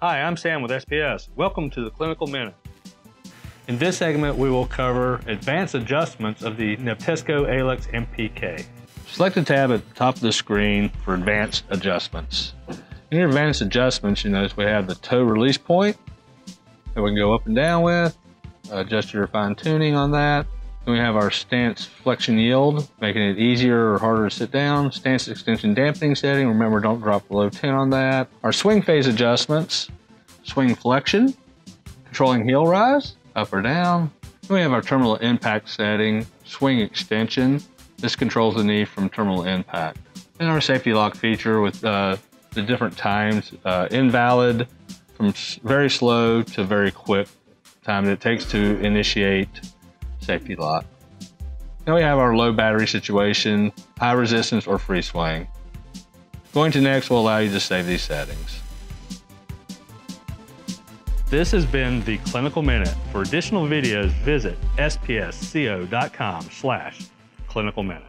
Hi, I'm Sam with SPS. Welcome to the Clinical Minute. In this segment, we will cover advanced adjustments of the Nabtesco ALLUX MPK. Select the tab at the top of the screen for advanced adjustments. In your advanced adjustments, you notice we have the toe release point that we can go up and down with, adjust your fine tuning on that. Then we have our stance flexion yield, making it easier or harder to sit down. Stance extension dampening setting, remember don't drop below 10 on that. Our swing phase adjustments, swing flexion, controlling heel rise, up or down. Then we have our terminal impact setting, swing extension. This controls the knee from terminal impact. And our safety lock feature with uh, the different times, uh, invalid from very slow to very quick time that it takes to initiate safety lock. Now we have our low battery situation, high resistance or free swing. Going to next will allow you to save these settings. This has been the Clinical Minute. For additional videos, visit spsco.com slash clinical minute.